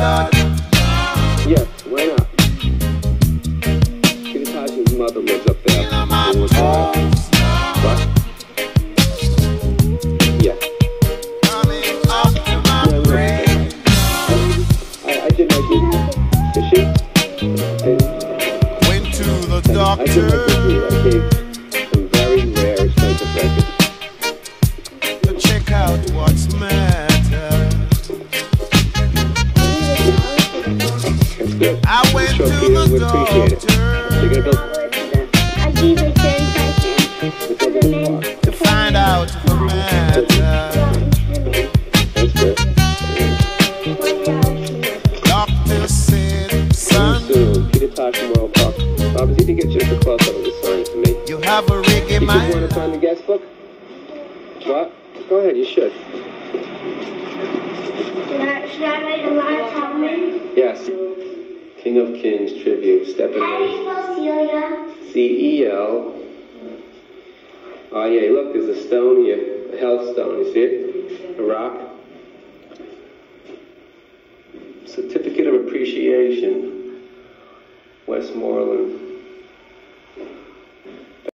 not? Yes, why not? Kitty mother was up there. What? Yeah. I, I did my duty. Is she? Went to the doctor. I went to the doctor. appreciate it. They're. I gave it to find out if I'm uh, Doctor said, son. You a? You have a rig in you my. You want to find the guest book? What? Go ahead, you should. Should I, should I write a lot of comments? Yes. King of Kings tribute. Step How do you spell Celia? C E L. Oh yeah, look, there's a stone here, a health stone. You see it? A rock. Certificate of Appreciation. Westmoreland.